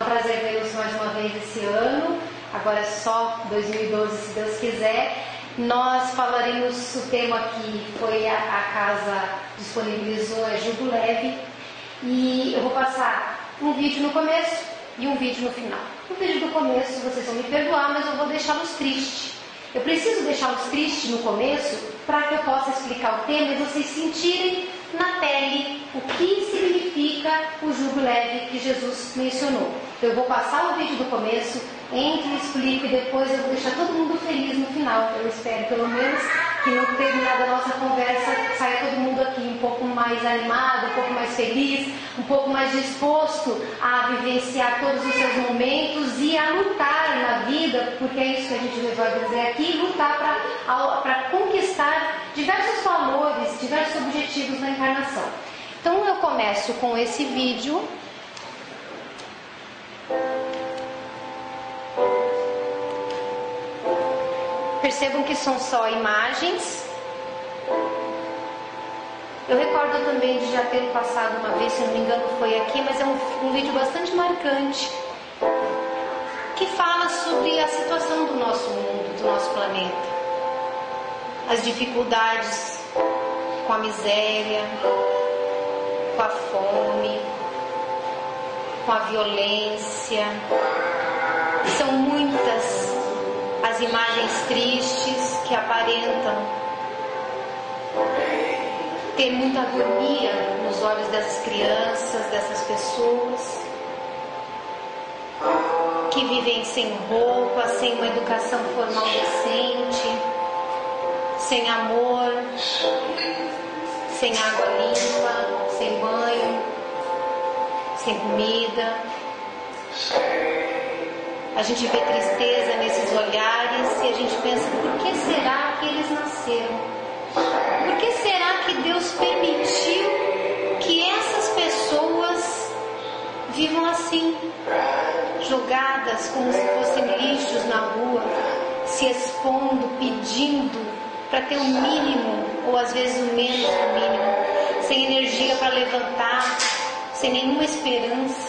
É um prazer vê-los mais uma vez esse ano. Agora é só 2012, se Deus quiser. Nós falaremos o tema que foi a, a casa disponibilizou, é Jugo Leve. E eu vou passar um vídeo no começo e um vídeo no final. O vídeo do começo, vocês vão me perdoar, mas eu vou deixá-los tristes. Eu preciso deixá-los tristes no começo para que eu possa explicar o tema e vocês sentirem na pele o que significa o jugo leve que Jesus mencionou. Eu vou passar o vídeo do começo, entre, explico e depois eu vou deixar todo mundo feliz no final. Eu espero pelo menos que no terminada a nossa conversa saia todo mundo aqui um pouco mais animado, um pouco mais feliz, um pouco mais disposto a vivenciar todos os seus momentos e a lutar na vida, porque é isso que a gente vai dizer aqui, lutar para conquistar diversos valores, diversos objetivos na encarnação. Então eu começo com esse vídeo Percebam que são só imagens. Eu recordo também de já ter passado uma vez, se não me engano foi aqui, mas é um, um vídeo bastante marcante que fala sobre a situação do nosso mundo, do nosso planeta, as dificuldades com a miséria, com a fome, com a violência. São muitas as imagens tristes que aparentam ter muita agonia nos olhos dessas crianças, dessas pessoas que vivem sem roupa, sem uma educação formal decente, sem amor, sem água limpa, sem banho, sem comida. A gente vê tristeza nesses olhares e a gente pensa: por que será que eles nasceram? Por que será que Deus permitiu que essas pessoas vivam assim, jogadas como se fossem lixos na rua, se expondo, pedindo para ter o mínimo, ou às vezes o menos do mínimo, sem energia para levantar, sem nenhuma esperança?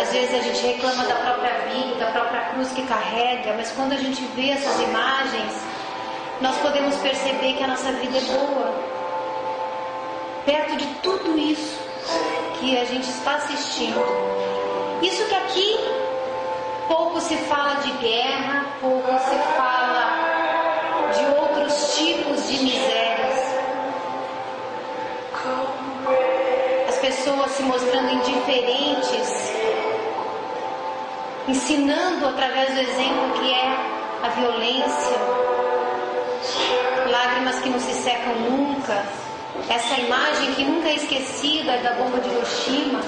Às vezes a gente reclama da própria vida, da própria cruz que carrega, mas quando a gente vê essas imagens, nós podemos perceber que a nossa vida é boa. Perto de tudo isso que a gente está assistindo. Isso que aqui pouco se fala de guerra, pessoas se mostrando indiferentes ensinando através do exemplo que é a violência, lágrimas que não se secam nunca, essa imagem que nunca é esquecida da bomba de Hiroshima.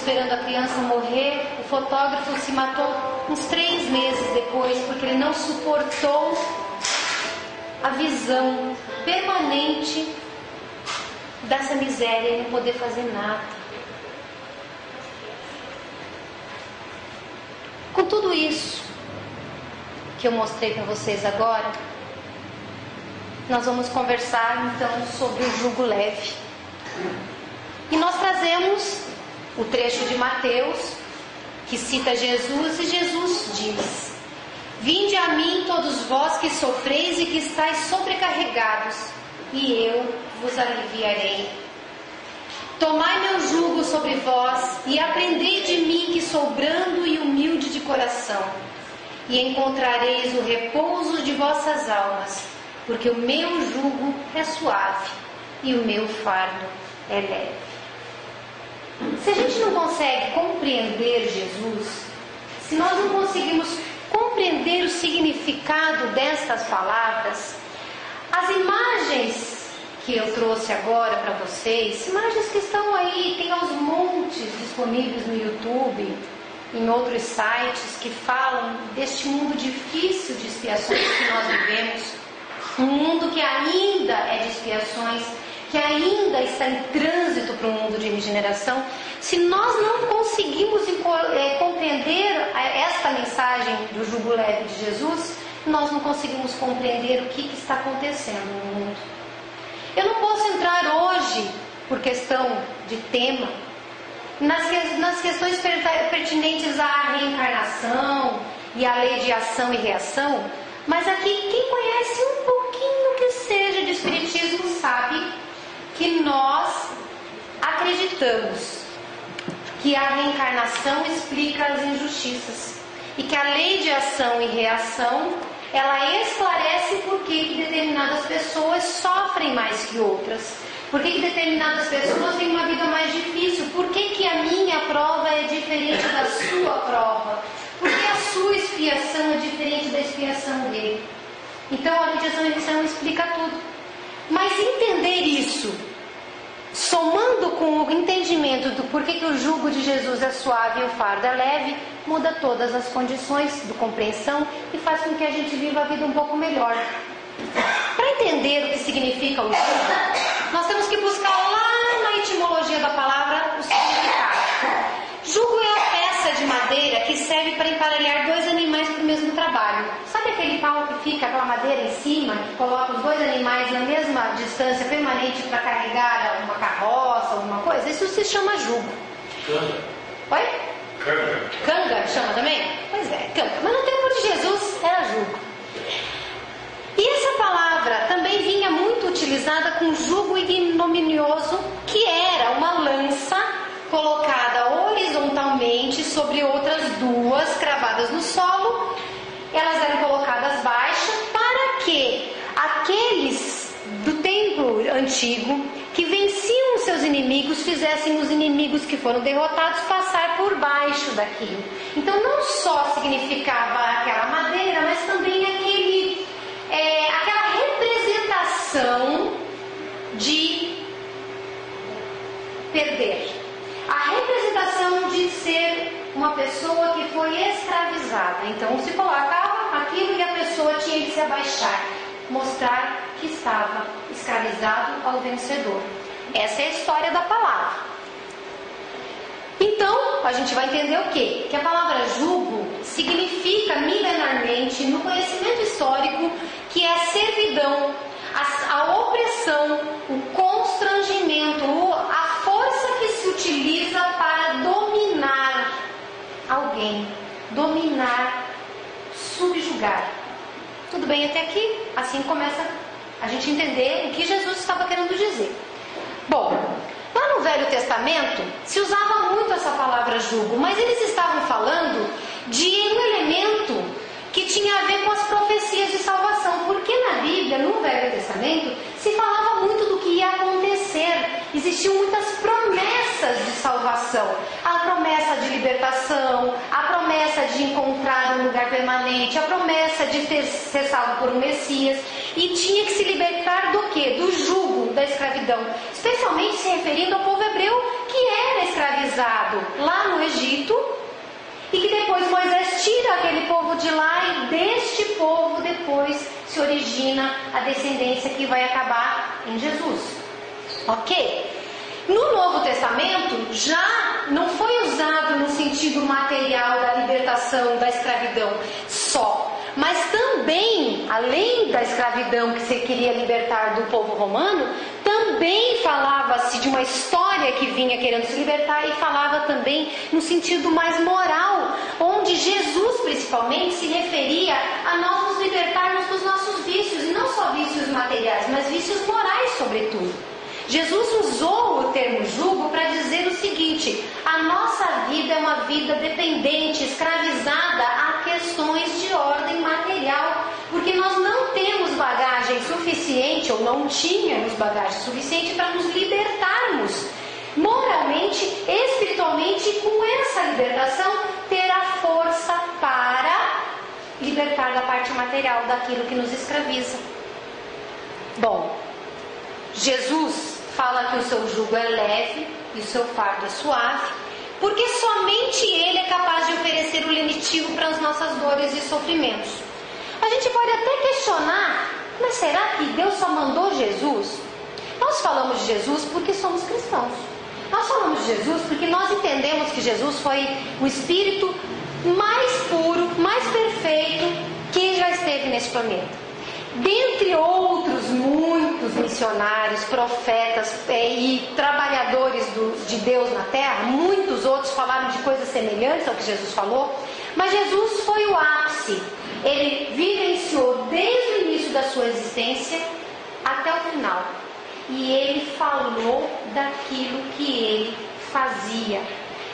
Esperando a criança morrer, o fotógrafo se matou uns três meses depois porque ele não suportou a visão permanente dessa miséria e não poder fazer nada. Com tudo isso que eu mostrei para vocês agora, nós vamos conversar então sobre o jugo leve. E nós trazemos o trecho de Mateus que cita Jesus e Jesus diz: Vinde a mim todos vós que sofreis e que estáis sobrecarregados, e eu vos aliviarei. Tomai meu jugo sobre vós e aprendei de mim que sou brando e humilde de coração, e encontrareis o repouso de vossas almas, porque o meu jugo é suave e o meu fardo é leve. Se a gente não consegue compreender Jesus, se nós não conseguimos compreender o significado destas palavras, as imagens que eu trouxe agora para vocês, imagens que estão aí, tem aos montes disponíveis no YouTube, em outros sites que falam deste mundo difícil de expiações que nós vivemos, um mundo que ainda é de expiações, que ainda está em trânsito para o mundo de regeneração, se nós não conseguimos é, compreender esta mensagem do jugo leve de Jesus, nós não conseguimos compreender o que, está acontecendo no mundo. Eu não posso entrar hoje, por questão de tema, nas questões pertinentes à reencarnação e à lei de ação e reação, mas aqui quem conhece um pouquinho que seja de Espiritismo sabe que nós acreditamos que a reencarnação explica as injustiças e que a lei de ação e reação ela esclarece por que determinadas pessoas sofrem mais que outras, por que determinadas pessoas têm uma vida mais difícil, por que, que a minha prova é diferente da sua prova, por que a sua expiação é diferente da expiação dele. Então a lei de ação e reação explica tudo. Mas entender isso somando com o entendimento do porquê que o jugo de Jesus é suave e o fardo é leve, muda todas as condições de compreensão e faz com que a gente viva a vida um pouco melhor. Para entender o que significa o jugo, nós temos que buscar lá na etimologia da palavra o significado. Jugo é a peça de madeira que serve para emparelhar dois animais para o mesmo trabalho. Sabe aquele pau que fica aquela madeira em cima, que coloca os dois animais na mesma distância permanente para carregar uma carroça, alguma coisa? Isso se chama jugo. Canga. Oi? Canga. Canga chama também? Pois é, canga. Mas no tempo de Jesus era jugo. E essa palavra também vinha muito utilizada com jugo ignominioso, que era uma lança colocada horizontalmente sobre outras duas cravadas no solo. Elas eram colocadas baixas que aqueles do tempo antigo que venciam os seus inimigos fizessem os inimigos que foram derrotados passar por baixo daquilo. Então não só significava aquela madeira, mas também aquele, é, aquela representação de perder a representação de ser uma pessoa que foi escravizada. Então se colocava aquilo que a pessoa tinha que se abaixar, mostrar que estava escravizado ao vencedor. Essa é a história da palavra. Então, a gente vai entender o quê? Que a palavra jugo significa milenarmente, no conhecimento histórico, que é a servidão, a, a opressão, o constrangimento, a força que se utiliza para dominar alguém, dominar, subjugar. Tudo bem até aqui? Assim começa a gente entender o que Jesus estava querendo dizer. Bom, lá no Velho Testamento se usava muito essa palavra jugo, mas eles estavam falando de um elemento que tinha a ver com as profecias de salvação, porque na Bíblia, no Velho Testamento, se falava muito do que ia acontecer. Existiam muitas promessas de salvação. A promessa de libertação, a promessa de encontrar um lugar permanente, a promessa de ter, ser salvo por um Messias. E tinha que se libertar do que? Do jugo da escravidão. Especialmente se referindo ao povo hebreu que era escravizado lá no Egito e que depois Moisés tira aquele povo de lá e deste povo depois se origina a descendência que vai acabar em Jesus. Ok? No Novo Testamento já não foi usado no sentido material da libertação da escravidão só, mas também, além da escravidão que se queria libertar do povo romano, também falava-se de uma história que vinha querendo se libertar e falava também no sentido mais moral, onde Jesus principalmente se referia a nós nos libertarmos dos nossos vícios, e não só vícios materiais, mas vícios morais, sobretudo. Jesus usou o termo jugo para dizer o seguinte: a nossa vida é uma vida dependente, escravizada a questões de ordem material, porque nós não temos bagagem suficiente ou não tínhamos bagagem suficiente para nos libertarmos moralmente, espiritualmente com essa libertação ter a força para libertar da parte material daquilo que nos escraviza. Bom, Jesus fala que o seu jugo é leve e o seu fardo é suave, porque somente Ele é capaz de oferecer o lenitivo para as nossas dores e sofrimentos. A gente pode até questionar, mas será que Deus só mandou Jesus? Nós falamos de Jesus porque somos cristãos. Nós falamos de Jesus porque nós entendemos que Jesus foi o Espírito mais puro, mais perfeito que já esteve nesse planeta. Dentre outros muitos missionários, profetas é, e trabalhadores do, de Deus na terra, muitos outros falaram de coisas semelhantes ao que Jesus falou, mas Jesus foi o ápice. Ele vivenciou desde o início da sua existência até o final. E ele falou daquilo que ele fazia.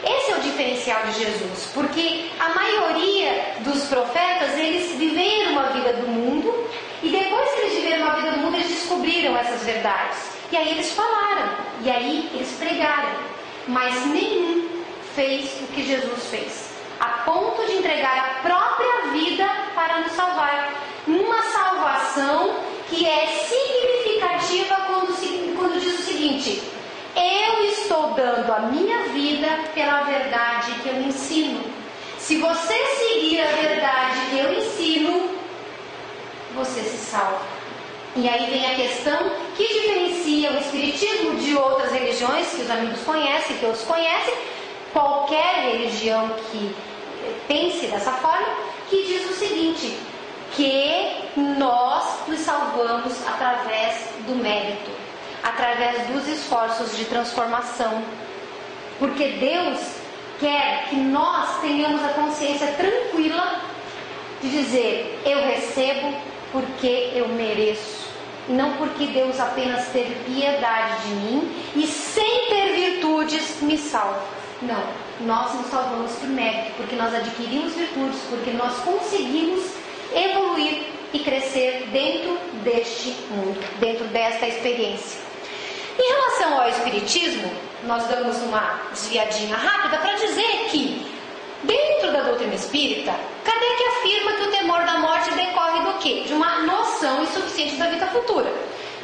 Esse é o diferencial de Jesus, porque a maioria dos profetas, eles viveram uma vida do mundo e depois que eles viveram uma vida do mundo, eles descobriram essas verdades. E aí eles falaram, e aí eles pregaram, mas nenhum fez o que Jesus fez, a ponto de entregar a própria vida para nos salvar. Uma salvação que é significativa quando, quando diz o seguinte: eu estou dando a minha vida pela verdade que eu ensino. Se você seguir a verdade que eu ensino, você se salva. E aí vem a questão que diferencia o Espiritismo de outras religiões que os amigos conhecem, que outros conhecem, qualquer religião que pense dessa forma, que diz o seguinte: que nós nos salvamos através do mérito através dos esforços de transformação. Porque Deus quer que nós tenhamos a consciência tranquila de dizer: eu recebo porque eu mereço. E não porque Deus apenas teve piedade de mim e sem ter virtudes me salva. Não, nós nos salvamos por mérito, porque nós adquirimos virtudes, porque nós conseguimos evoluir e crescer dentro deste mundo, dentro desta experiência. Em relação ao Espiritismo, nós damos uma desviadinha rápida para dizer que, dentro da doutrina espírita, Kardec afirma que o temor da morte decorre do quê? De uma noção insuficiente da vida futura.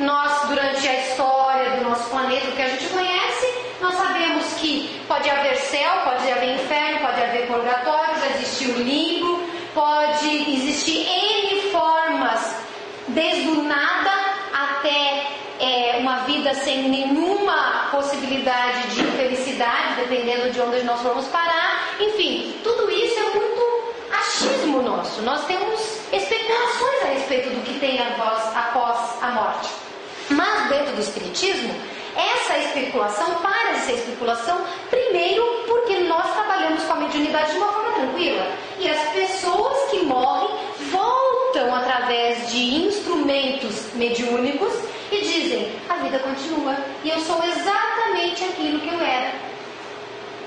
Nós, durante a história do nosso planeta, o que a gente conhece, nós sabemos que pode haver céu, pode haver inferno, pode haver purgatório, já existiu limbo, pode existir N formas, desde o nada até é, uma vida sem nenhuma possibilidade de felicidade, dependendo de onde nós vamos parar. Enfim, tudo isso é muito achismo nosso. Nós temos especulações a respeito do que tem após, após a morte. Mas dentro do Espiritismo, essa especulação para de ser especulação, primeiro porque nós trabalhamos com a mediunidade de uma forma tranquila. E as pessoas que morrem voltam através de instrumentos mediúnicos e dizem: a vida continua e eu sou exatamente aquilo que eu era.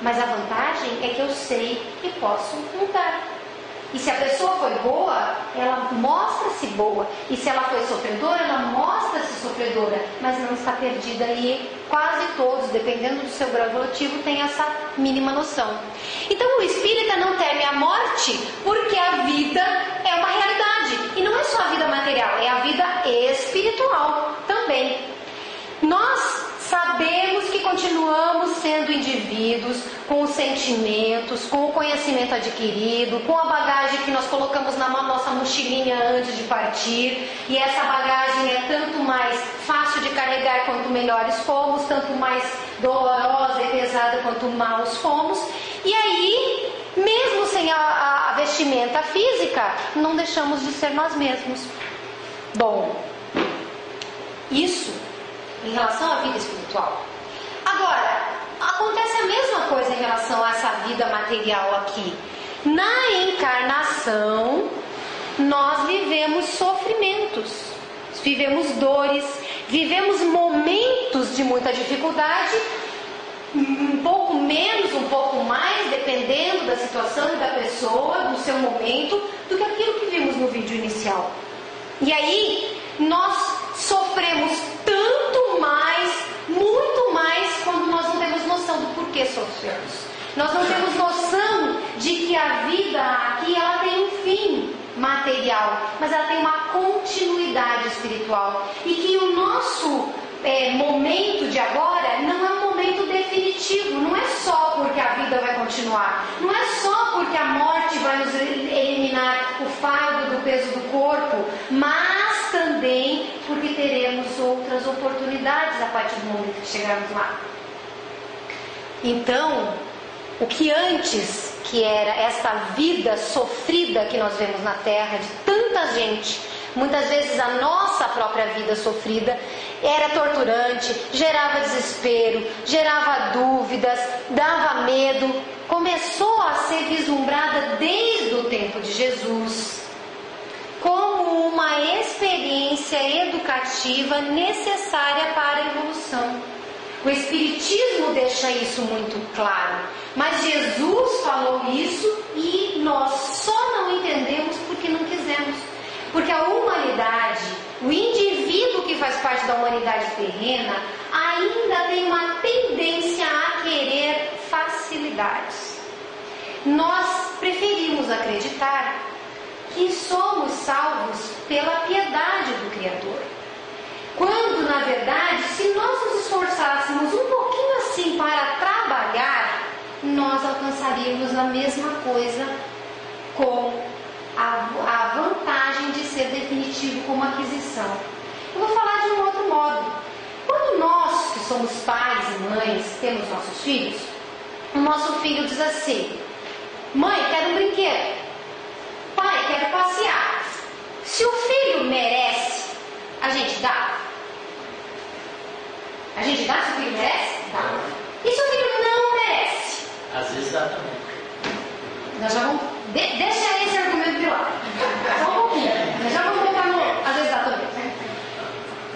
Mas a vantagem é que eu sei que posso mudar. E se a pessoa foi boa, ela mostra-se boa. E se ela foi sofredora, ela mostra-se sofredora. Mas não está perdida. E quase todos, dependendo do seu grau evolutivo, têm essa mínima noção. Então o espírita não teme a morte porque a vida é uma realidade. E não é só a vida material, é a vida espiritual também. Nós Sabemos que continuamos sendo indivíduos com os sentimentos, com o conhecimento adquirido, com a bagagem que nós colocamos na nossa mochilinha antes de partir, e essa bagagem é tanto mais fácil de carregar quanto melhores fomos, tanto mais dolorosa e pesada quanto maus fomos. E aí, mesmo sem a, a vestimenta física, não deixamos de ser nós mesmos. Bom, isso em relação à vida espiritual. Agora, acontece a mesma coisa em relação a essa vida material aqui. Na encarnação, nós vivemos sofrimentos, vivemos dores, vivemos momentos de muita dificuldade, um pouco menos, um pouco mais, dependendo da situação e da pessoa, do seu momento, do que aquilo que vimos no vídeo inicial. E aí, nós sofremos tanto mais, muito mais, quando nós não temos porquê sofremos. Nós não temos noção de que a vida aqui ela tem um fim material, mas ela tem uma continuidade espiritual e que o nosso é, momento de agora não é um momento definitivo, não é só porque a vida vai continuar, não é só porque a morte vai nos eliminar o fardo do peso do corpo, mas também porque teremos outras oportunidades a partir do momento que chegarmos lá. Então, o que antes que era essa vida sofrida que nós vemos na terra de tanta gente. Muitas vezes a nossa própria vida sofrida era torturante, gerava desespero, gerava dúvidas, dava medo. Começou a ser vislumbrada desde o tempo de Jesus como uma experiência educativa necessária para a evolução. O Espiritismo deixa isso muito claro, mas Jesus falou isso e nós só não entendemos porque não quisemos. Porque a humanidade, o indivíduo que faz parte da humanidade terrena, ainda tem uma tendência a querer facilidades. Nós preferimos acreditar que somos salvos pela piedade do Criador. Quando, na verdade, se nós nos esforçássemos um pouquinho assim para trabalhar, nós alcançaríamos a mesma coisa com a, a vantagem de ser definitivo como aquisição. Eu vou falar de um outro modo. Quando nós, que somos pais e mães, temos nossos filhos, o nosso filho diz assim: Mãe, quero um brinquedo. Pai, quero passear. Se o filho merece, a gente dá? A gente dá se o filho merece? Dá. E se o filho não merece? Às vezes dá também. Nós já vamos. De, deixa esse argumento de lado. Só um pouquinho. Nós já vamos voltar no. Às vezes dá também.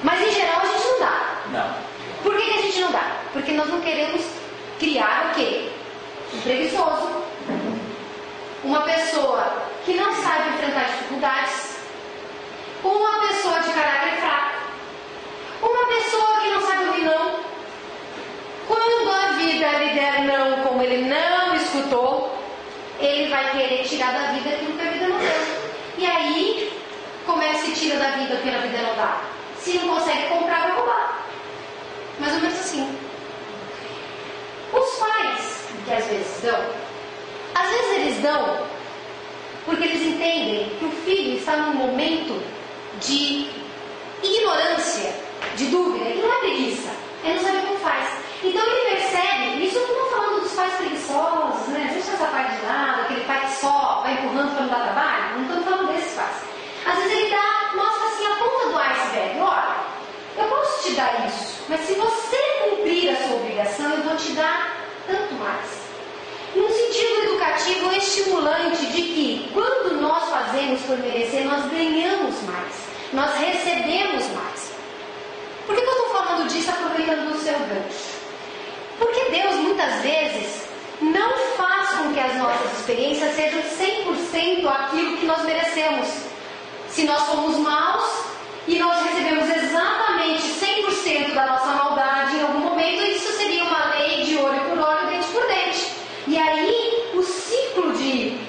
Mas em geral a gente não dá. Não. Por que, que a gente não dá? Porque nós não queremos criar o quê? Um preguiçoso. Uma pessoa que não sabe enfrentar dificuldades. Uma pessoa de caráter fraco. Uma pessoa que não sabe ouvir não. Quando a vida lhe der não, como ele não escutou, ele vai querer tirar da vida aquilo que a vida não deu. E aí, como é que se tira da vida o que a vida não dá? Se não consegue comprar, vai roubar. Mais ou menos assim. Os pais, que às vezes dão, às vezes eles dão porque eles entendem que o filho está num momento de ignorância, de dúvida, que não é preguiça, é não saber como faz. Então ele percebe, isso eu não estou falando dos pais preguiçosos, né? Deixa essa parte de lado, aquele pai que só vai empurrando para não dar trabalho, não estou falando desses pais. Às vezes ele dá, mostra assim a ponta do iceberg, olha, eu posso te dar isso, mas se você cumprir a sua obrigação, eu vou te dar tanto mais. Num sentido educativo estimulante de que, quando nós fazemos por merecer, nós ganhamos mais, nós recebemos mais. Por que, que eu estou falando disso aproveitando o seu gancho? Porque Deus muitas vezes não faz com que as nossas experiências sejam 100% aquilo que nós merecemos. Se nós somos maus e nós recebemos exatamente 100% da nossa maldade em algum momento, isso seria uma lei de olho por olho, dente por dente. E aí o ciclo de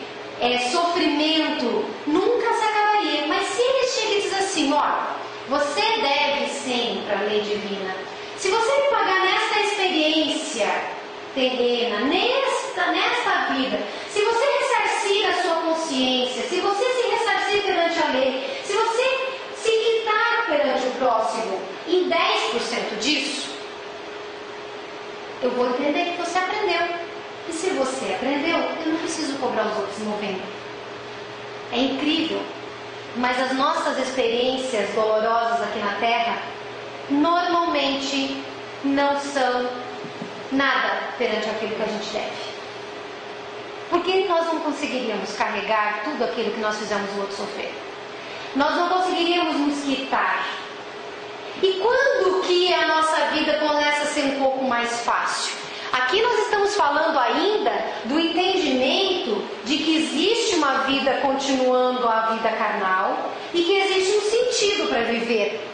é, sofrimento nunca se acabaria. Mas se ele chega e diz assim, olha, você deve sempre a lei divina. Se você me pagar nesta experiência terrena, nesta, nesta vida, se você ressarcir a sua consciência, se você se ressarcir perante a lei, se você se quitar perante o próximo em 10% disso, eu vou entender que você aprendeu. E se você aprendeu, eu não preciso cobrar os outros 90. É incrível. Mas as nossas experiências dolorosas aqui na Terra normalmente não são nada perante aquilo que a gente deve. Porque nós não conseguiríamos carregar tudo aquilo que nós fizemos o outro sofrer. Nós não conseguiríamos nos quitar. E quando que a nossa vida começa a ser um pouco mais fácil? Aqui nós estamos falando ainda do entendimento de que existe uma vida continuando a vida carnal e que existe um sentido para viver.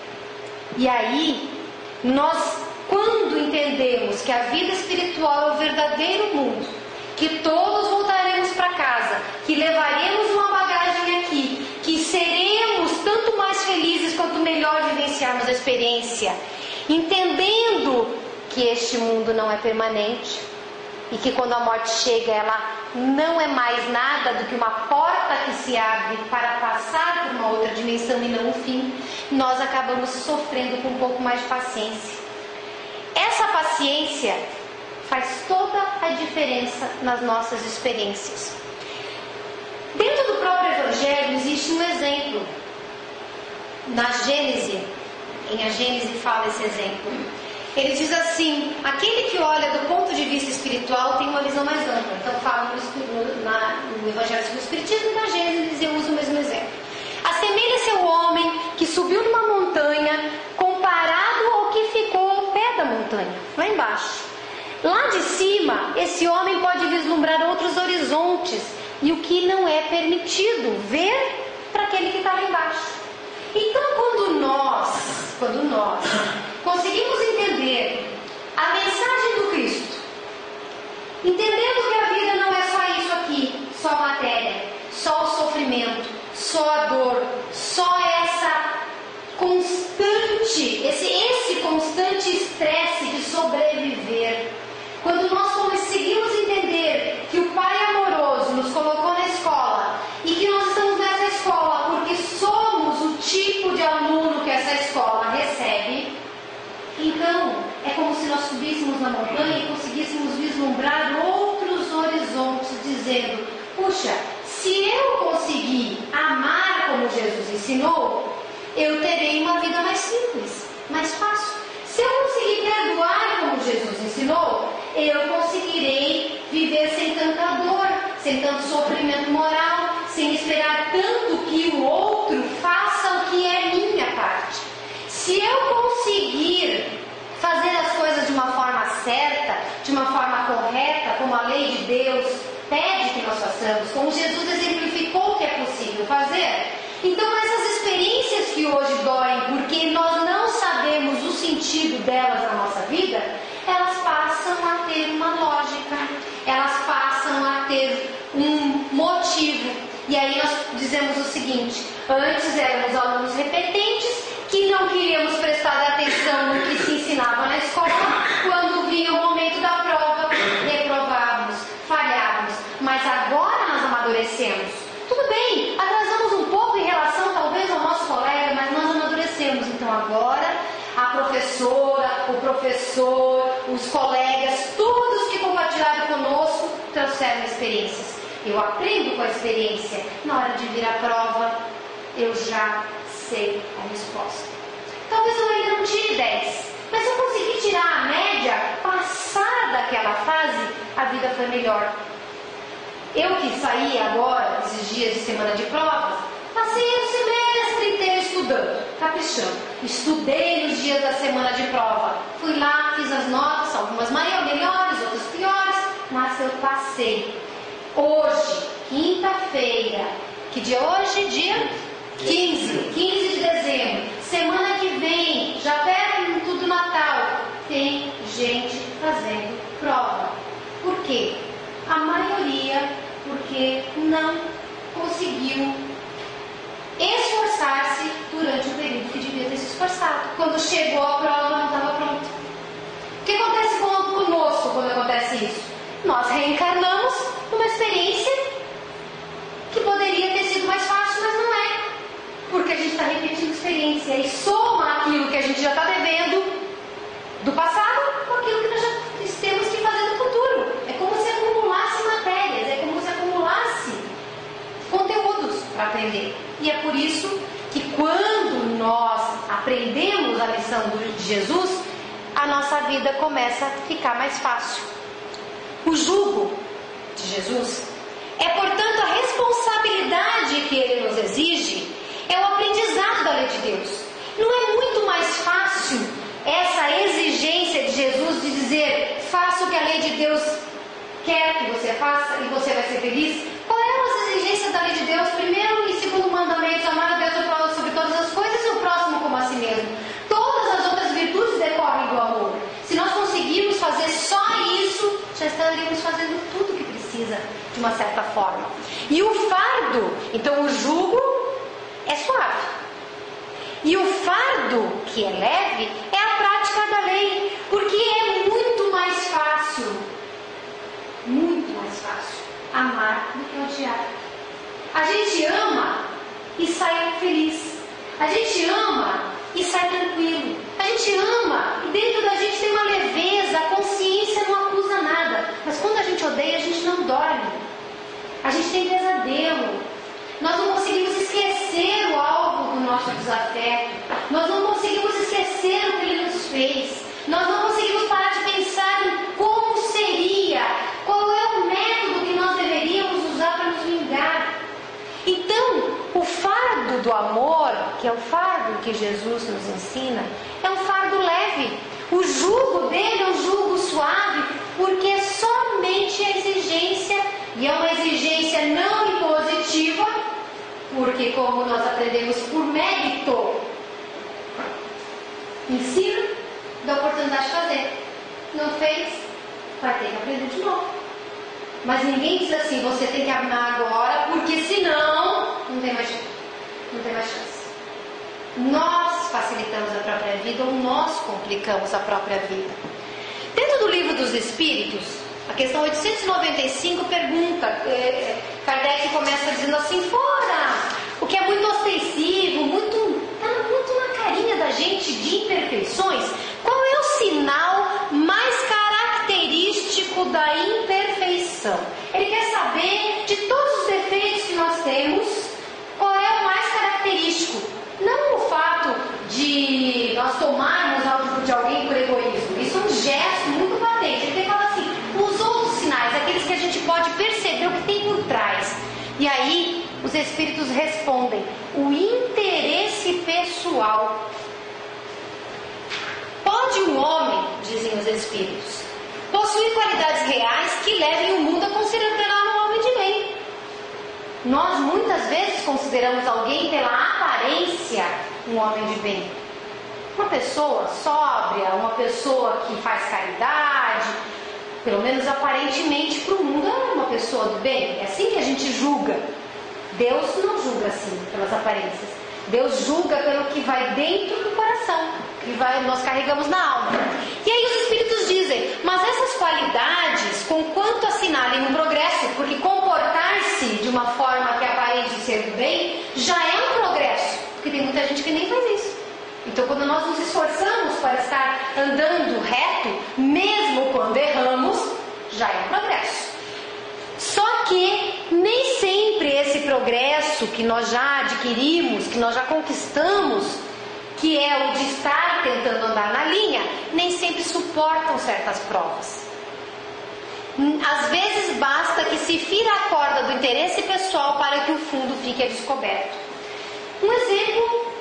E aí, nós, quando entendemos que a vida espiritual é o verdadeiro mundo, que todos voltaremos para casa, que levaremos uma bagagem aqui, que seremos tanto mais felizes quanto melhor vivenciarmos a experiência, entendendo que este mundo não é permanente e que quando a morte chega, ela não é mais nada do que uma porta que se abre para passar por uma outra dimensão e não um fim, nós acabamos sofrendo com um pouco mais de paciência. Essa paciência faz toda a diferença nas nossas experiências. Dentro do próprio Evangelho existe um exemplo. Na Gênese, em a Gênese fala esse exemplo. Ele diz assim: aquele que olha do ponto de vista espiritual tem uma visão mais ampla. Então, fala no, na, no Evangelho segundo o Espiritismo e na Gênesis eu uso o mesmo exemplo. Assemelha-se ao homem que subiu numa montanha comparado ao que ficou ao pé da montanha, lá embaixo. Lá de cima, esse homem pode vislumbrar outros horizontes e o que não é permitido ver para aquele que está lá embaixo. Então, quando nós, quando nós conseguimos entender a mensagem do Cristo, entendendo que a vida não é só isso aqui, só matéria, só o sofrimento, só a dor, só essa constante, esse, esse constante estresse de sobreviver. Quando nós conseguimos entender que o Pai amoroso nos colocou na escola e que nós estamos nessa escola porque somos o tipo de aluno que essa escola recebe, então é como se nós subíssemos na montanha e conseguíssemos vislumbrar outros horizontes, dizendo: puxa, se eu conseguir amar como Jesus ensinou, eu terei uma vida mais simples, mais fácil. Se eu conseguir perdoar como Jesus ensinou, eu conseguirei viver sem tanta dor, sem tanto sofrimento moral, sem esperar tanto que o outro faça o que é minha parte. Se eu conseguir fazer as coisas de uma forma certa, de uma forma correta, como a lei de Deus pede que nós façamos, como Jesus exemplificou que é possível fazer, então, essas experiências que hoje doem, porque nós não sabemos o sentido delas na nossa vida, elas passam a ter uma lógica, elas passam a ter um motivo. E aí nós dizemos o seguinte: antes éramos alunos repetentes que não queríamos prestar atenção no que se ensinava na escola, quando vinha o momento da prova, reprovávamos, falhávamos. Mas agora nós amadurecemos. Tudo bem, atrasamos um pouco em relação talvez ao nosso colega, mas nós amadurecemos. Então agora a professora, o professor, os colegas, todos que compartilharam conosco trouxeram experiências. Eu aprendo com a experiência. Na hora de vir a prova, eu já sei a resposta. Talvez eu ainda não tire 10, mas se eu conseguir tirar a média, passar daquela fase, a vida foi melhor. Eu que saí agora, esses dias de semana de provas, passei o semestre inteiro estudando, caprichando. Estudei nos dias da semana de prova. Fui lá, fiz as notas, algumas melhores, outras piores, mas eu passei. Hoje, quinta-feira, que dia hoje? Dia 15, 15 de dezembro. Semana que vem, já perto tudo Natal, tem gente fazendo prova. Por quê? A maioria porque não conseguiu esforçar-se durante o período que devia ter se esforçado. Quando chegou a prova, não estava pronto. O que acontece conosco quando acontece isso? Nós reencarnamos numa experiência que poderia ter sido mais fácil, mas não é. Porque a gente está repetindo experiência e soma aquilo que a gente já está devendo do passado com aquilo que nós já temos que fazer no futuro. É como se acumulasse matérias, é como se acumulasse conteúdos para aprender. E é por isso que quando nós aprendemos a lição de Jesus, a nossa vida começa a ficar mais fácil. O jugo de Jesus é, portanto, a responsabilidade que ele nos exige, é o aprendizado da lei de Deus. Não é muito mais fácil essa exigência de Jesus de dizer: faça o que a lei de Deus quer que você faça e você vai ser feliz? Qual é as exigências da lei de Deus? Primeiro e segundo mandamento, amar a Deus sobre todas as coisas e o próximo como a si mesmo. Todas as outras virtudes decorrem do amor. Se nós conseguirmos fazer só isso, já estaríamos fazendo tudo o que precisa, de uma certa forma. E o fardo, então o jugo é suave. E o fardo, que é leve, é a prática da lei, porque é muito mais fácil muito mais fácil amar do que odiar. A gente ama e sai feliz. A gente ama e sai tranquilo. A gente ama e dentro da gente tem uma leveza, a consciência não acusa nada. Mas quando a gente odeia, a gente não dorme. A gente tem pesadelo. Nós não conseguimos esquecer o alvo do nosso desafeto. Nós não conseguimos esquecer o que ele nos fez. Nós não conseguimos parar de pensar em como seria, qual é o método que nós deveríamos usar para nos vingar. Então, o fardo do amor, que é o fardo que Jesus nos ensina, é um fardo leve. O jugo dele é um jugo suave, porque é somente a exigência, e é uma exigência não impositiva, porque, como nós aprendemos por mérito, ensino, dá oportunidade de fazer. Não fez, vai ter que aprender de novo. Mas ninguém diz assim, você tem que amar agora, porque senão não tem mais, não tem mais chance. Nós facilitamos a própria vida ou nós complicamos a própria vida. Dentro do livro dos Espíritos, a questão 895 pergunta, eh, Kardec começa dizendo assim, fora o que é muito ostensivo, muito, tá muito na carinha da gente de imperfeições, qual é o sinal mais característico da imperfeição? Ele quer saber de todos os defeitos que nós temos, qual é o mais característico? Não o fato de nós tomarmos algo de alguém por egoísmo. Isso é um gesto muito patente. Ele fala assim, os outros sinais, aqueles que a gente pode perceber o que tem por trás. E aí, os espíritos respondem: o interesse pessoal. Pode um homem, dizem os espíritos, possuir qualidades reais que levem o mundo a considerar um homem de bem. Nós muitas vezes consideramos alguém pela aparência um homem de bem. Uma pessoa sóbria, uma pessoa que faz caridade, pelo menos aparentemente para o mundo é uma pessoa do bem. É assim que a gente julga. Deus não julga assim, pelas aparências. Deus julga pelo que vai dentro do coração, que vai, nós carregamos na alma. E aí os Espíritos dizem, mas essas qualidades, com quanto assinalem um progresso, porque comportar-se de uma forma que aparente ser do bem, já é um progresso, porque tem muita gente que nem faz isso. Então, quando nós nos esforçamos para estar andando reto, mesmo quando erramos, já é um progresso. Só que nem sempre esse progresso que nós já adquirimos, que nós já conquistamos, que é o de estar tentando andar na linha, nem sempre suportam certas provas. Às vezes basta que se fira a corda do interesse pessoal para que o fundo fique descoberto. Um exemplo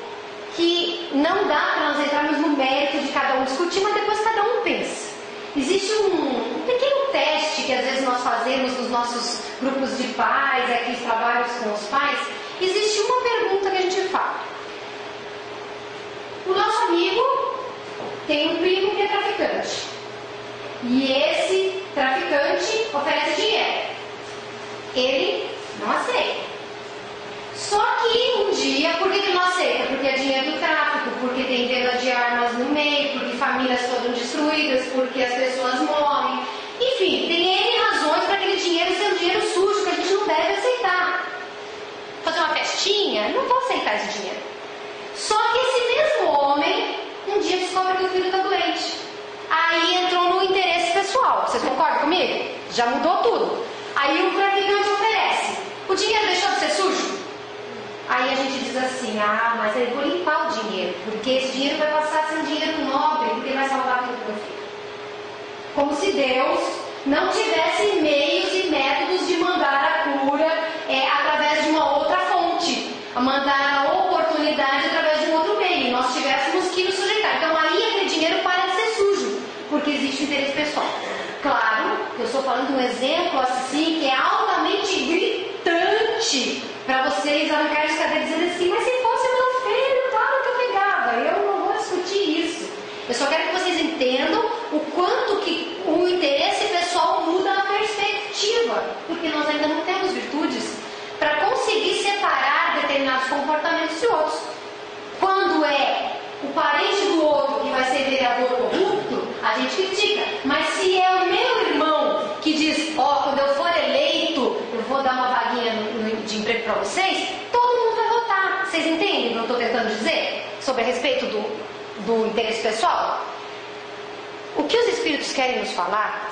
que não dá para nós entrarmos no mérito de cada um discutir, mas depois cada um pensa. Existe um, um, pequeno teste que às vezes nós fazemos nos nossos grupos de pais, aqui trabalhos com os pais. Existe uma pergunta que a gente fala. O nosso amigo tem um primo que é traficante. E esse traficante oferece dinheiro. Ele não aceita. Só que um dia, por que, que não aceita? Porque é dinheiro do tráfico, porque tem venda de armas no meio, porque famílias foram destruídas, porque as pessoas morrem. Enfim, tem N razões para aquele dinheiro ser um dinheiro sujo que a gente não deve aceitar. Fazer uma festinha? Não vou aceitar esse dinheiro. Só que esse mesmo homem um dia descobre que o filho está doente. Aí entrou no interesse pessoal. Vocês concordam comigo? Já mudou tudo. Aí o traficante oferece. O dinheiro deixou de ser sujo? Aí a gente diz assim, ah, mas eu vou limpar o dinheiro, porque esse dinheiro vai passar a ser um dinheiro nobre, porque vai salvar aquilo que eu fiz. Como se Deus não tivesse meios e métodos de mandar a cura é, através de uma outra fonte, a mandar a oportunidade através de um outro meio. Nós tivéssemos que nos sujeitar. Então aí aquele dinheiro para de ser sujo, porque existe interesse pessoal. Claro, eu estou falando de um exemplo assim que é altamente gritante para vocês arrancarem de cadeira dizendo assim, mas fosse meu filho, claro que eu pegava. Eu não vou discutir isso. Eu só quero que vocês entendam o quanto que o interesse pessoal muda a perspectiva, porque nós ainda não temos virtudes para conseguir separar determinados comportamentos de outros. Quando é o parente do outro que vai ser vereador corrupto, a gente critica. Mas se é o meu irmão que diz, ó, oh, quando eu for eleito, eu vou dar uma vaguinha de emprego para vocês, todo mundo vai votar. Vocês entendem o que eu estou tentando dizer? sobre a respeito do, do interesse pessoal? O que os espíritos querem nos falar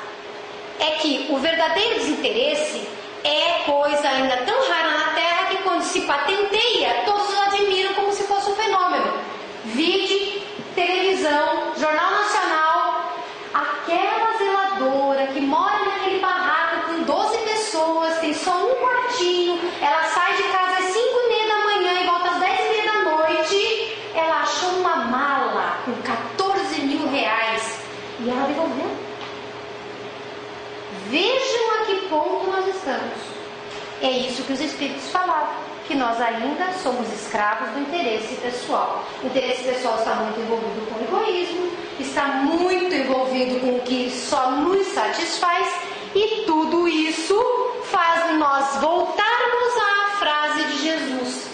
é que o verdadeiro desinteresse é coisa ainda tão rara na Terra que quando se patenteia, todos admiram como se fosse um fenômeno. Vide, televisão, Jornal Nacional, aquela zeladora que mora naquele barraco com 12 pessoas, tem só um quartinho, ela sai de casa às 5 e meia da manhã e volta às 10 e meia da noite, ela achou uma mala com 14 mil reais e ela devolveu. Vejam a que ponto nós estamos. É isso que os Espíritos falaram, que nós ainda somos escravos do interesse pessoal. O interesse pessoal está muito envolvido com o egoísmo, está muito envolvido com o que só nos satisfaz, e tudo isso faz nós voltarmos à frase de Jesus.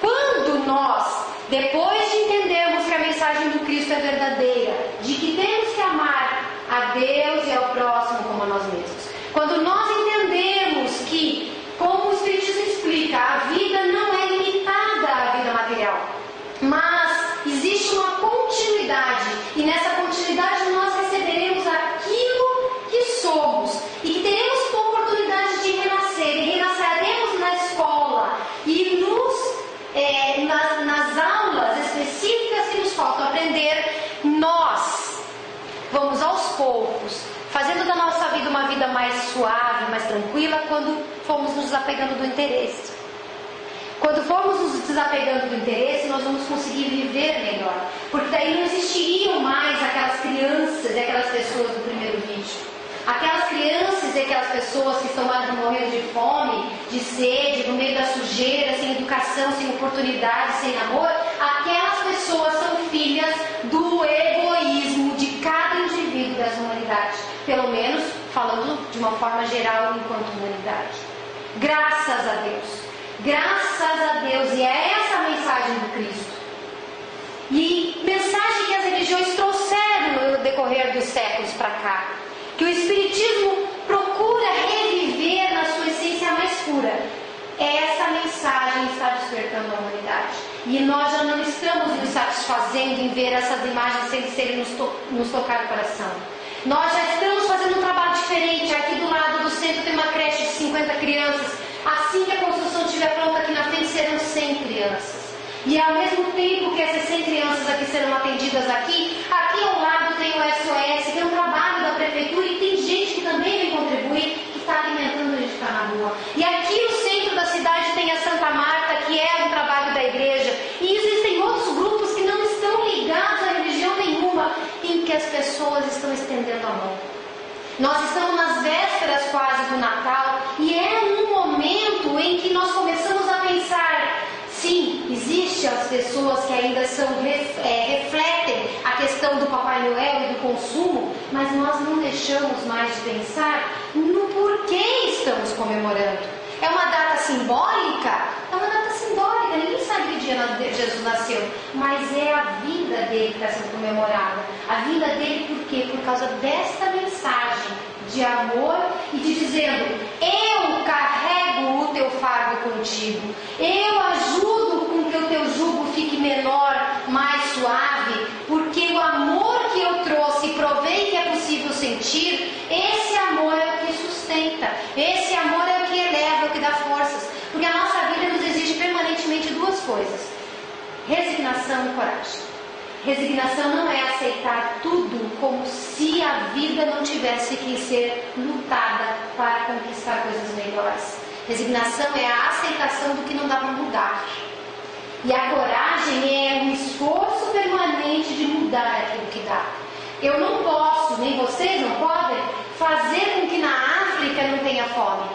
Quando nós, depois de entendermos que a mensagem do Cristo é verdadeira, de que temos que amar a Deus e ao próximo como a nós mesmos. Quando nós entendemos que, como o Espiritismo explica, a vida não é limitada à vida material, mas existe uma continuidade, e nessa continuidade nós receberemos aquilo que somos, e que teremos oportunidade de renascer, e renasceremos na escola, e nos, é, nas, nas aulas específicas que nos faltam aprender, nós Vamos aos poucos, fazendo da nossa vida mais suave, mais tranquila, quando formos nos desapegando do interesse. Quando formos nos desapegando do interesse, nós vamos conseguir viver melhor. Porque daí não existiriam mais aquelas crianças e aquelas pessoas do primeiro vídeo. Aquelas crianças e aquelas pessoas que estão morrendo de fome, de sede, no meio da sujeira, sem educação, sem oportunidade, sem amor, aquelas pessoas são filhas do egoísmo de cada indivíduo dessa humanidade. Pelo menos falando de uma forma geral enquanto humanidade. Graças a Deus. Graças a Deus. E é essa a mensagem do Cristo. E mensagem que as religiões trouxeram no decorrer dos séculos para cá que o Espiritismo procura reviver na sua essência mais pura. Essa mensagem está despertando a humanidade. E nós já não estamos nos satisfazendo em ver essas imagens sem serem nos, to nos tocar o coração. Nós já estamos fazendo um trabalho diferente. Aqui do lado do centro tem uma creche de 50 crianças. Assim que a construção estiver pronta aqui na frente, serão 100 crianças. E ao mesmo tempo que essas 100 crianças aqui serão atendidas aqui, aqui ao lado tem o SOS, é um trabalho da prefeitura e tem gente que também vem contribuir, que está alimentando a gente que na rua. E no centro da cidade tem a Santa Marta, que é um trabalho da igreja. E existem outros grupos que não estão ligados a religião nenhuma, em que as pessoas estão estendendo a mão. Nós estamos nas vésperas quase do Natal e é um momento em que nós começamos a pensar Sim, existe as pessoas que ainda são, é, refletem a questão do Papai Noel e do consumo, mas nós não deixamos mais de pensar no porquê estamos comemorando. É uma data simbólica? É uma data simbólica, ninguém sabe que dia Jesus nasceu, mas é a vida dele que está sendo comemorada. A vida dele por quê? Por causa desta mensagem de amor e de dizendo: Eu carrego o teu fardo contigo, eu ajudo com que o teu jugo fique menor, mais suave, porque o amor que eu trouxe e provei que é possível sentir, esse amor é o que sustenta, esse amor é o que eleva, é o que dá forças, porque a nossa vida nos exige permanentemente duas coisas: resignação e coragem. Resignação não é aceitar tudo como se a vida não tivesse que ser lutada para conquistar coisas melhores. Resignação é a aceitação do que não dá para mudar. E a coragem é um esforço permanente de mudar aquilo que dá. Eu não posso, nem vocês não podem, fazer com que na África não tenha fome.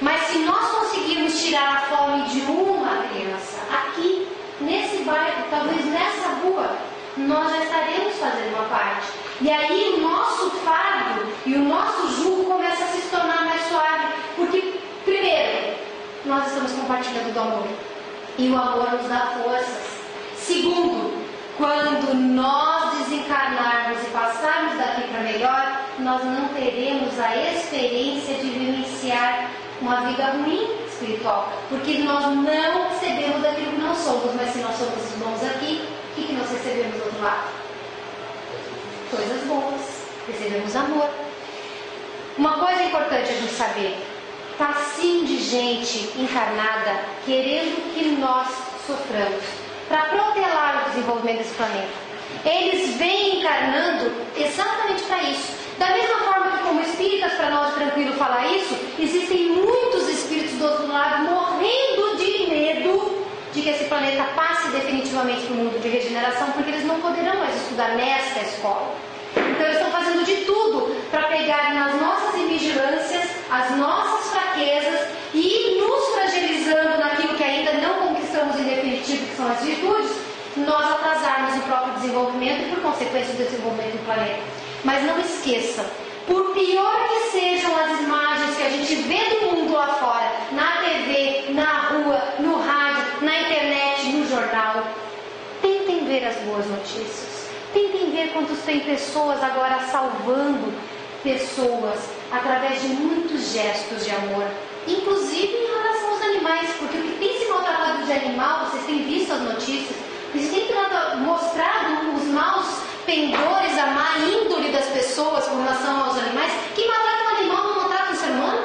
Mas se nós conseguirmos tirar a fome de uma criança, aqui, nesse bairro, talvez nessa rua, nós já estaremos fazendo uma parte. E aí o nosso fardo e o nosso jugo começa a se tornar mais suave. Porque, primeiro, nós estamos compartilhando do amor. E o amor nos dá forças. Segundo, quando nós desencarnarmos e passarmos daqui para melhor, nós não teremos a experiência de vivenciar uma vida ruim espiritual. Porque nós não recebemos aquilo que não somos, mas se nós somos irmãos aqui, que que nós recebemos do outro lado? Coisas boas. Recebemos amor. Uma coisa importante a gente saber: está sim de gente encarnada querendo que nós soframos para protelar o desenvolvimento desse planeta. Eles vêm encarnando exatamente para isso. Da mesma forma que, como espíritas, para nós tranquilo falar isso, existem muitos espíritos do outro lado morrendo de medo de que esse planeta passe definitivamente para o mundo de regeneração, porque eles não poderão mais estudar nesta escola. Então, eles estão fazendo de tudo para pegar nas nossas invigilâncias, as nossas fraquezas e nos fragilizando naquilo que ainda não conquistamos em definitivo, que são as virtudes, nós atrasarmos o próprio desenvolvimento e, por consequência, o desenvolvimento do planeta. Mas não esqueça, por pior que sejam as imagens que a gente vê do mundo lá fora, na TV, na rua, no rádio, na internet, no jornal, tentem ver as boas notícias. Tentem ver quantos tem pessoas agora salvando pessoas através de muitos gestos de amor, inclusive em relação aos animais, porque o que tem se maltratado de animal, vocês têm visto as notícias, eles têm mostrado os maus pendores, a má índole das pessoas com relação aos animais. Quem maltrata um animal não maltrata um ser humano?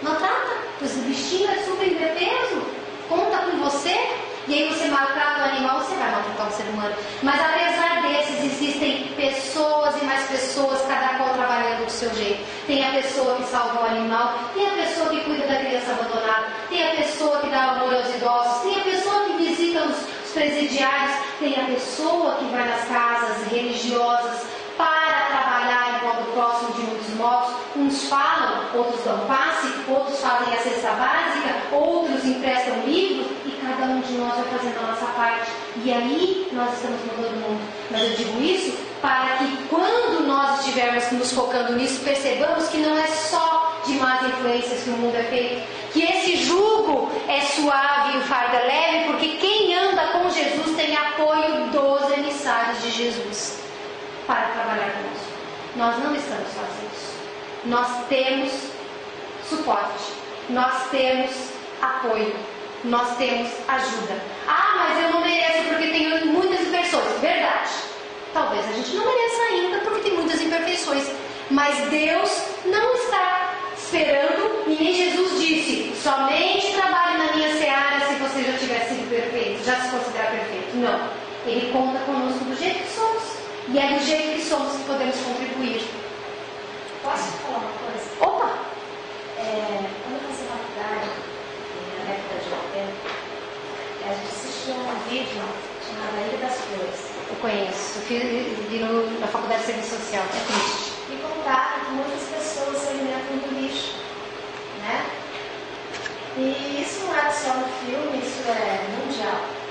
Maltrata, pois o bichinho é super indefeso, conta com você, e aí você maltrata o animal, você vai maltratar o ser humano. Mas apesar desses, existem pessoas e mais pessoas, cada qual trabalhando do seu jeito. Tem a pessoa que salva o animal, tem a pessoa que cuida da criança abandonada, tem a pessoa que dá amor aos idosos, tem a pessoa que visita os presidiários, tem a pessoa que vai nas casas religiosas para trabalhar em prol do próximo de muitos modos. Uns falam, outros dão passe, outros fazem a cesta básica, outros emprestam livro e cada um de nós vai fazendo a nossa parte. E aí nós estamos mudando o mundo. Mas eu digo isso para que quando nós estivermos nos focando nisso, percebamos que não é só de más influências que o mundo é feito, que esse jugo é suave e o fardo é leve, porque quem Jesus tem apoio dos emissários de Jesus para trabalhar conosco. Nós não estamos sozinhos. Nós temos suporte, nós temos apoio, nós temos ajuda. Ah, mas eu não mereço porque tenho muitas imperfeições. Verdade. Talvez a gente não mereça ainda porque tem muitas imperfeições. Mas Deus não está esperando e nem Jesus disse: somente trabalhe na minha seara se você já tiver sido perfeito, já se considerar perfeito. Não. Ele conta conosco do jeito que somos. E é do jeito que somos que podemos contribuir. Posso falar uma coisa? Opa! É, quando eu fazia faculdade, na década de 80, a gente assistia um vídeo chamado Ilha das Flores. Eu conheço. Eu fiz vi no, na faculdade de serviço social. É triste. E contava que muitas pessoas se alimentam do lixo. Né? E isso não é só no filme, isso é mundial.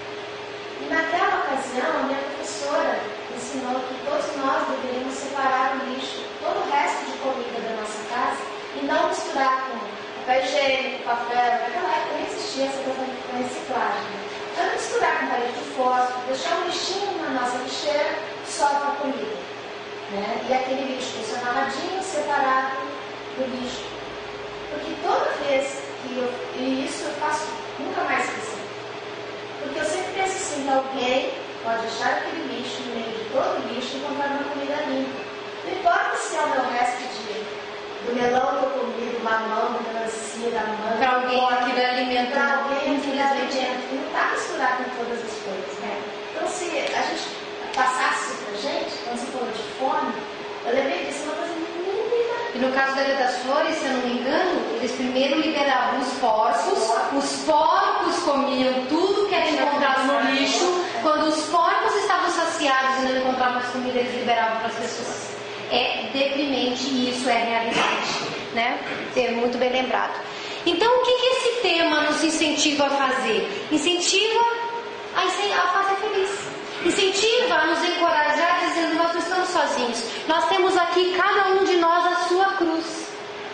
Naquela ocasião, minha professora ensinou que todos nós deveríamos separar o lixo, todo o resto de comida da nossa casa, e não misturar com papel higiênico, papel. Naquela época nem existia essa coisa de reciclagem. Então, misturar com palito de fósforo, deixar um lixinho na nossa lixeira só para comida. Né? E aquele lixo posicionadinho, separado do lixo. Porque toda vez que eu. E isso eu faço nunca mais esquecer. Porque eu sempre penso assim, que alguém pode achar aquele lixo no meio de todo o lixo e encontrar uma comida limpa. Não importa se é o meu resto de, do melão que eu comi, do mamão, da melancia, da manga. Para alguém aquilo é alimento. Para alguém aquilo é infelizmente, alimento. Não está misturado com todas as coisas. Né? Então, se a gente passasse isso para gente, quando você falou de fome, eu lembrei disso, uma coisa E no caso da das Flores, se eu não me engano, eles primeiro liberavam os porcos, os porcos comiam tudo que era encontrado no lixo. Quando os porcos estavam saciados e não encontravam mais comida, eles liberavam para as pessoas. É deprimente e isso é realidade, né? É muito bem lembrado. Então, o que, que esse tema nos incentiva a fazer? Incentiva a fazer feliz. Incentiva a nos encorajar dizendo nós não estamos sozinhos. Nós temos aqui cada um de nós a sua cruz.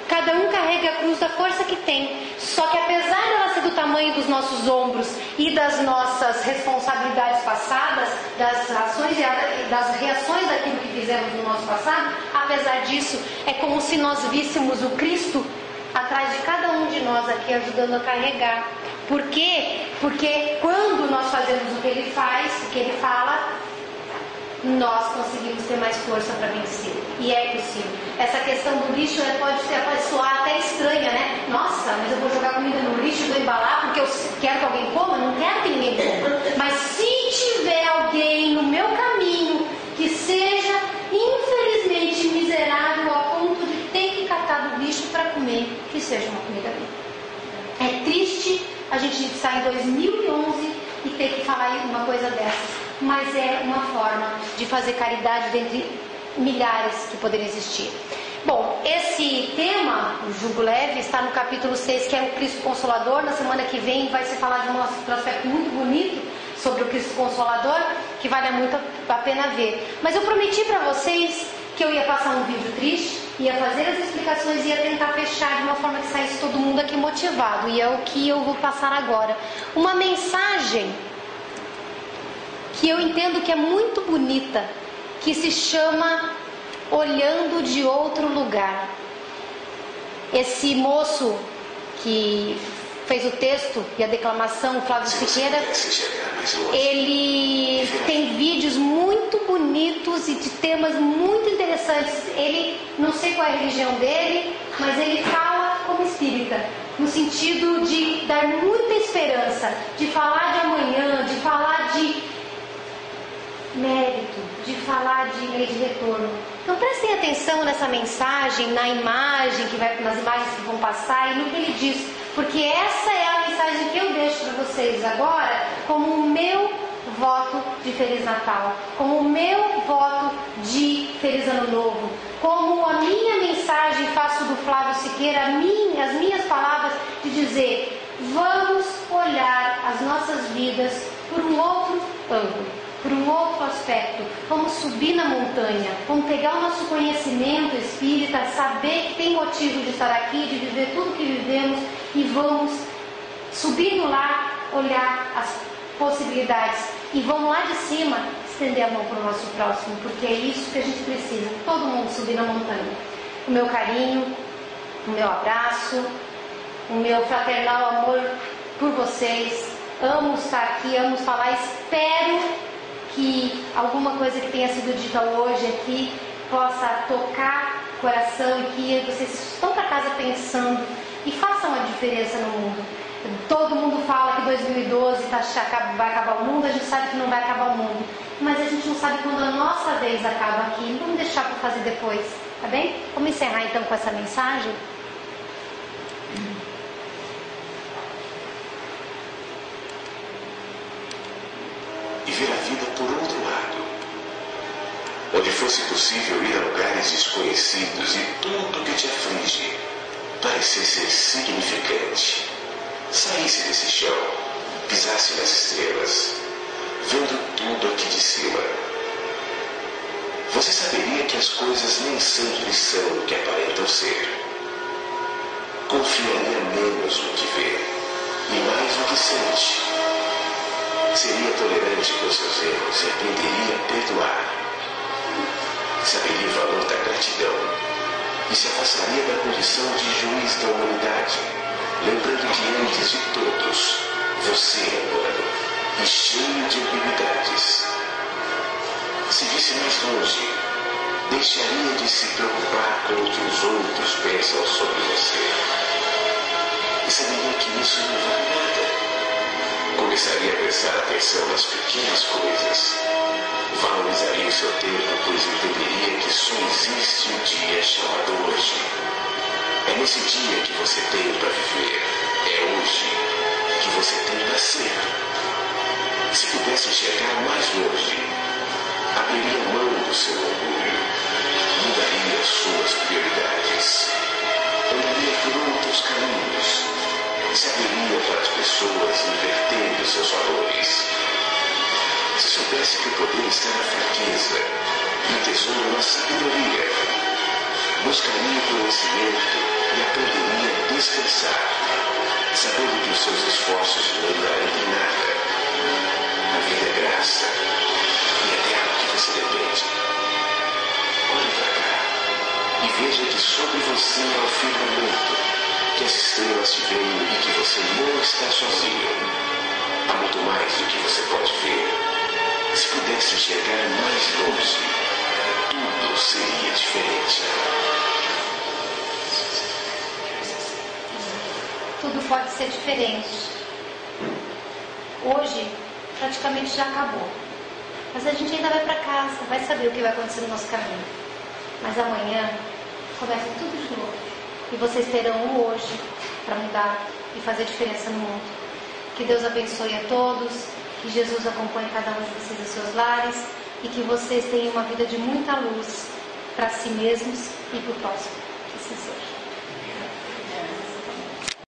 Cada um carrega a cruz da força que tem. Só que apesar dela ser do tamanho dos nossos ombros e das nossas responsabilidades passadas, das ações e das reações daquilo que fizemos no nosso passado, apesar disso, é como se nós víssemos o Cristo atrás de cada um de nós aqui ajudando a carregar Por quê? Porque quando nós fazemos o que ele faz, o que ele fala, nós conseguimos ter mais força para vencer. E é possível. Essa questão do lixo é, pode, ser, pode soar até estranha, né? Nossa, mas eu vou jogar comida no lixo, vou embalar porque eu quero que alguém coma? Não quero que ninguém coma. Mas se tiver alguém no meu caminho que seja infelizmente miserável a ponto de ter que catar do lixo para comer, que seja uma comida minha. É triste a gente sair em 2011 e ter que falar uma coisa dessas mas é uma forma de fazer caridade dentre milhares que poderiam existir. Bom, esse tema, o jugo leve, está no capítulo 6, que é o Cristo Consolador. Na semana que vem vai se falar de um aspecto muito bonito sobre o Cristo Consolador, que vale muito a pena ver. Mas eu prometi para vocês que eu ia passar um vídeo triste, ia fazer as explicações e ia tentar fechar de uma forma que saísse todo mundo aqui motivado. E é o que eu vou passar agora. Uma mensagem que eu entendo que é muito bonita, que se chama Olhando de Outro Lugar. Esse moço que fez o texto e a declamação, Flávio Siqueira, ele tem vídeos muito bonitos e de temas muito interessantes. Ele, não sei qual é a religião dele, mas ele fala como espírita, no sentido de dar muita esperança, de falar de amanhã, de falar de mérito de falar de lei de retorno. Então prestem atenção nessa mensagem, na imagem que vai, nas imagens que vão passar e no que ele diz, porque essa é a mensagem que eu deixo para vocês agora como o meu voto de Feliz Natal, como o meu voto de Feliz Ano Novo, como a minha mensagem faço do Flávio Siqueira, minha, as minhas palavras de dizer, vamos olhar as nossas vidas por um outro ângulo por um outro aspecto. Vamos subir na montanha, vamos pegar o nosso conhecimento espírita, saber que tem motivo de estar aqui, de viver tudo que vivemos e vamos subindo lá, olhar as possibilidades e vamos lá de cima estender a mão para o nosso próximo, porque é isso que a gente precisa. Todo mundo subir na montanha. O meu carinho, o meu abraço, o meu fraternal amor por vocês. Amo estar aqui, amo falar. Espero que alguma coisa que tenha sido dita hoje aqui possa tocar o coração e que vocês estão para casa pensando e façam a diferença no mundo. Todo mundo fala que 2012 tá, vai acabar o mundo, a gente sabe que não vai acabar o mundo. Mas a gente não sabe quando a nossa vez acaba aqui. Vamos deixar para fazer depois, tá bem? Vamos encerrar então com essa mensagem. ver a vida por outro lado. Onde fosse possível ir a lugares desconhecidos e tudo que te aflige parecesse insignificante. Saísse desse chão, pisasse nas estrelas, vendo tudo aqui de cima. Você saberia que as coisas nem sempre são o que aparentam ser. Confiaria menos no que vê e mais no que sente seria tolerante com seus erros e aprenderia a perdoar. Saberia o valor da gratidão e se afastaria da condição de juiz da humanidade, lembrando que antes de todos, você é humano e cheio de ambiguidades. Se visse mais longe, deixaria de se preocupar com o que os outros pensam sobre você. E saberia que isso não vale nada Começaria a prestar atenção nas pequenas coisas. Valorizaria o seu tempo, pois entenderia que só existe um dia chamado hoje. É nesse dia que você tem para viver. É hoje que você tem para ser. Se pudesse chegar mais longe, abriria mão do seu orgulho, mudaria suas prioridades, andaria por outros caminhos saberia para as pessoas invertendo seus valores. Se soubesse que o poder está na fraqueza e o tesouro na sabedoria, buscaria o conhecimento e aprenderia a descansar, sabendo que os seus esforços não darão em nada. A vida é graça e é dela que você depende. Olhe para cá e veja que sobre você é o firmamento que as estrelas te veem e que você não está sozinho. Há muito mais do que você pode ver. Se pudesse chegar mais longe, tudo seria diferente. Tudo pode ser diferente. Hoje praticamente já acabou. Mas a gente ainda vai para casa, vai saber o que vai acontecer no nosso caminho. Mas amanhã começa tudo de novo. E vocês terão o hoje para mudar e fazer diferença no mundo. Que Deus abençoe a todos, que Jesus acompanhe cada um de vocês nos seus lares e que vocês tenham uma vida de muita luz para si mesmos e para o próximo.